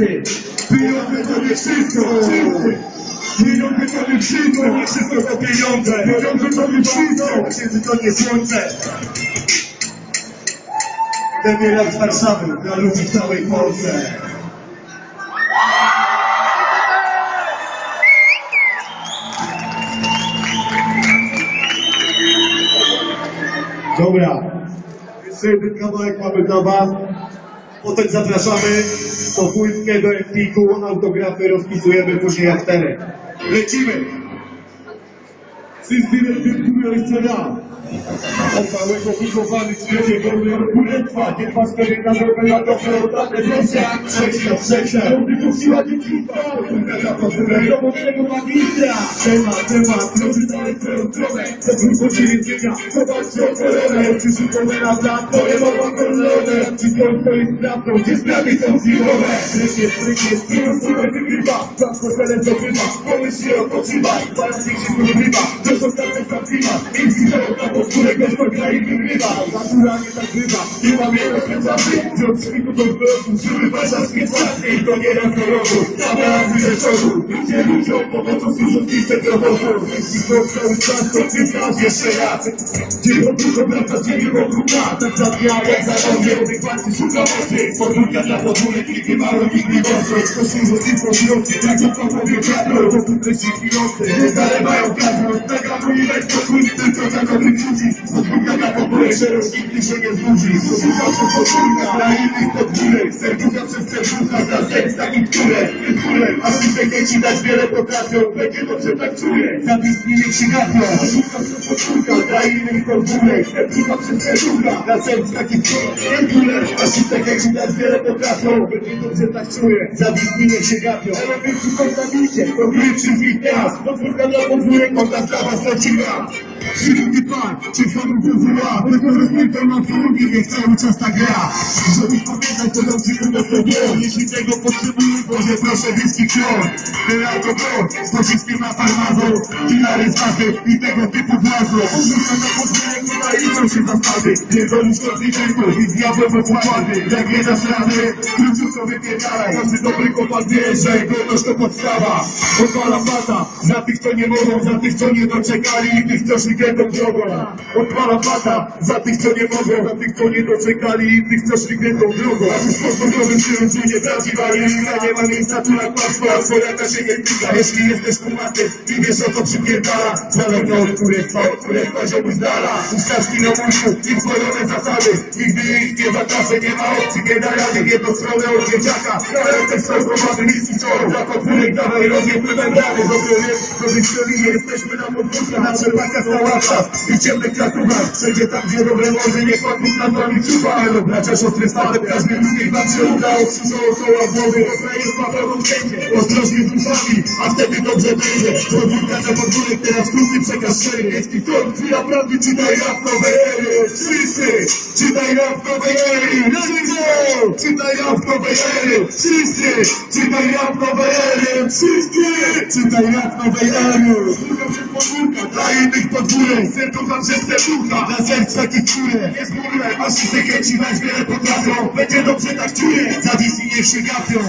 wszyscy. Pieniądze to nie wszystko, wszyscy. Pieniądze to nie wszystko, nie wszystko to pieniądze. Pieniądze to nie wszystko, księdzy to nie słońce. Premier jak z Warszawy, dla ludzi w całej Polsce. Dobra, jeszcze jeden kawałek mamy dla Was. Potem zapraszamy po płytkę do Empiku, autografy rozpisujemy później afterek. Lecimy! Raz. Od małego wychowany w strefie wolnej od królestwa, nie dwa na drogę na dobrze oddane wrzecia. Trzeci do trzecia, równy siła dzieciństwa, druga na podwórę robotnego magistra. Temat, temat, drodzy dalej twoją drogę, za drugą ci jedzenia, zobaczcie o koronę, przyszły kolena dla twoje mowa korleone, ci są twoje sprawą, gdzie sprawy są zimowe. Strykie, strykie, strykie, strykie, wygrywa, za fotele zdobywa, pomyśl się, odpoczywaj, zaraz niech się zdobywa, to są starsze sam klimat, między to, podwórek, gość gra i wygrywa, natura nie tak bywa, nie mam jego spędzamy, że od szpiku do zbroju, żyły warszawskie czasy, i to nie raz do roku, kamerami ze czołgu, ludzie ludziom pomocą służą pisek robotów, jeśli to cały czas, to przyznam jeszcze raz, gdzie podróżą wraca z ziemi wokół nas, tak za dnia, jak za rogie, tych walczy szuka mocy, podwórka dla podwórek, nigdy mało, nigdy mocno, to służą z influency, jak za połowie wiatru, to tu pryszki nocy, nie zalewają gazu, mega mój Thank you. Tylko dla dobrych ludzi, nie przez podwórka, dla innych podwórek, serducha przez serducha, dla serc takich, które, które, a dzieci dać wiele potrafią, będzie dobrze tak czuję, zawisni niech się gapią, słucha przez podwórka, dla innych podwórek, serducha przez serducha, dla serc takich, które, które, a dzieci dać wiele potrafią, będzie dobrze tak czuję, zawisni niech się gapią, ale wy tu postawicie, to gry wszystkich teraz, podwórka dla podwórek, ona dla was leciła. Szybki pan, czy panu pozwala, tylko rozmiętą na drugi, niech cały czas ta gra. Żeby pamiętać, to dobrze do sobie, jeśli tego potrzebuję, Boże proszę whisky klon, ten alkohol, z pociskiem na farmazon, filary z waty i tego typu włazo. Rzucam na podwórek, tutaj liczą się zasady, nie dolisz to zliczynków i z diabłem układy, jak nie dasz rady, króciutko wypierdalaj, każdy dobry kopan wie, że godność to podstawa, odpala fata, za tych, co nie mogą, za tych, co nie doczekali. I tych, co szli getą drogą. Odpala fata, za tych, co nie mogą, za tych, co nie doczekali i tych, co szli getą drogą. A tu w podwórkowym stylu nie prawdziwa religia, nie ma miejsca tu na kłamstwo, a swojaka się nie tyka. Jeśli jesteś kumaty i wiesz o co przypierdala, zależno od kurestwa, od kurestwa ziomuś dala. Ustawki na mózgu i względne zasady, nigdy ich nie zakaże, nie ma opcji, nie da rady jedną stronę od dzieciaka. Ale też są gromady misji czoru, za podwórek dawaj rozjem wpływem rady. Dobrze wiesz, że jesteśmy na podwórkach, na trzepakach, na ławkach i ciemnych klatówach. Wszędzie tam, gdzie dobre morze, nie płatnik nad nami czuwa. Elo, bracia, siostry, stawek, każdy nich wam się uda, okrzyżą około głowy. Rozdaje pawełą wszędzie, ostrożnie z uszami, a wtedy dobrze będzie. Podwórka za podwórek, teraz krótki przekaz szery. Jeśli to chwila prawdy, czytaj rap nowej ery. Wszyscy, czytaj rap nowej ery. Wszyscy, czytaj rap nowej ery. Wszyscy, czytaj rap nowej ery. Wszyscy, czytaj rap nowej. Podwórka przez podwórka, dla innych podwórek. Serducha przez serducha, dla serc takich, które nie zmurę. A wszyscy chęci dać wiele potrafią. Będzie dobrze tak czuję, zawisni niech się gapią.